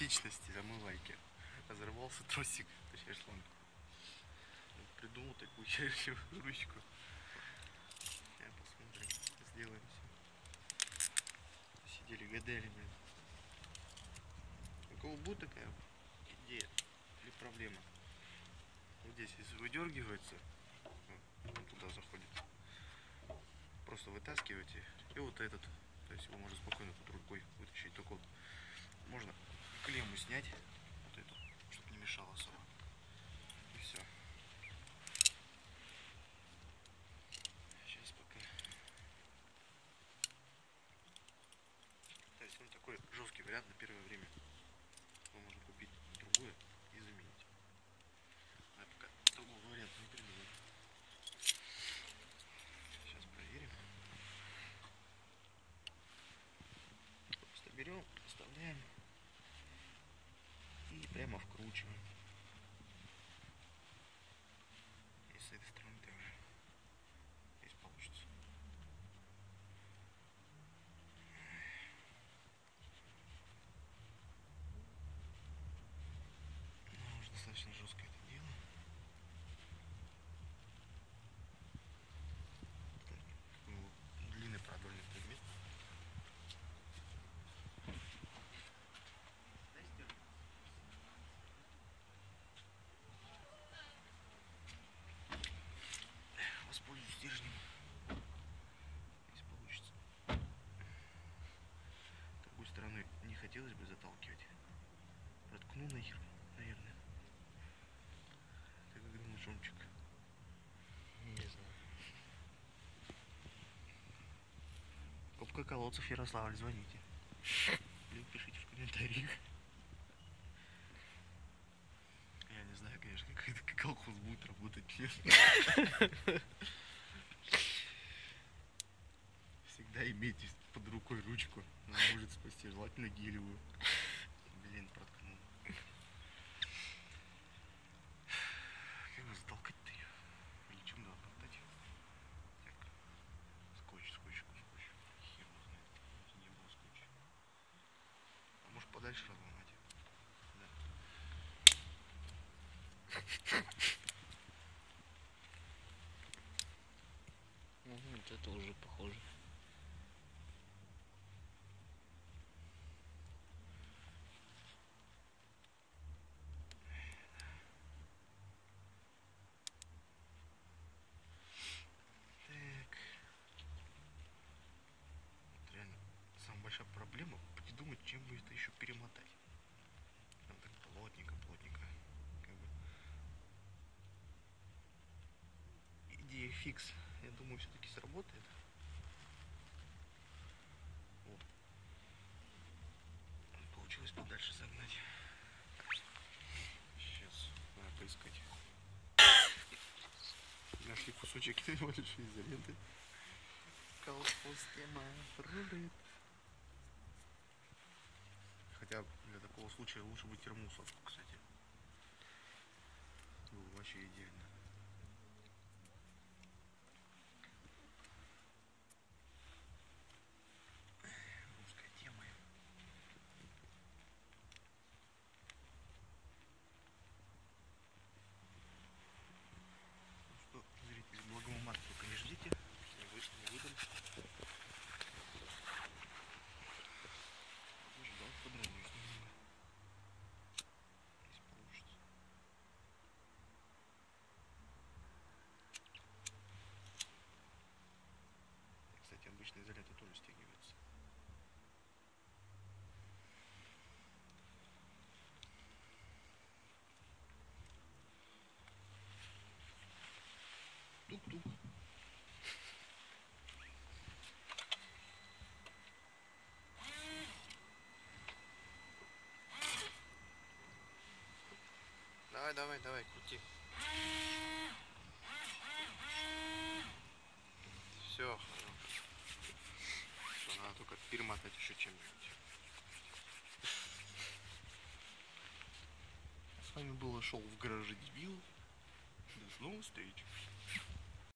практичности омывайки. Разорвался тросик, точнее шланг. Придумал такую херню, ручку. Я посмотрим, сделаем все. Сидели, гадали, блин. У кого будет такая идея или проблема? Вот здесь, если выдергивается, он туда заходит. Просто вытаскиваете. И вот этот, то есть его можно спокойно тут рукой вытащить. Только вот можно клемму снять, вот эту, чтобы не мешало особо. И все. Сейчас пока. То есть он такой жесткий вариант на первое время. Его можно купить другое и заменить. А я пока другого варианта не придумал. Сейчас проверим. Просто берем, вставляем и прямо вкручиваем. Проткну нахер, наверное. Ты как Ромчик? Не знаю. Копка колодцев Ярославль, звоните. Или пишите в комментариях. Я не знаю, конечно, как это как колхоз будет работать. нет. Всегда имейте под рукой ручку. Она может спасти, желательно гелевую. А может подальше разломать? Да. Ну, вот это уже похоже. Так. Вот реально, самая большая проблема придумать, чем бы это еще перемотать. Прям так плотненько, плотненько. Как бы. Идея фикс, я думаю, все-таки сработает. Вот. Получилось подальше загнать. Сейчас надо поискать. Нашли кусочек небольшой изоленты. Колхоз тема рулит. Хотя для такого случая лучше бы термусовку, кстати. Было бы вообще идеально. Давай, давай, давай, крути. Все, Все, надо только перемотать еще чем-нибудь. С вами было шоу в гараже Дебил. До новых встреч.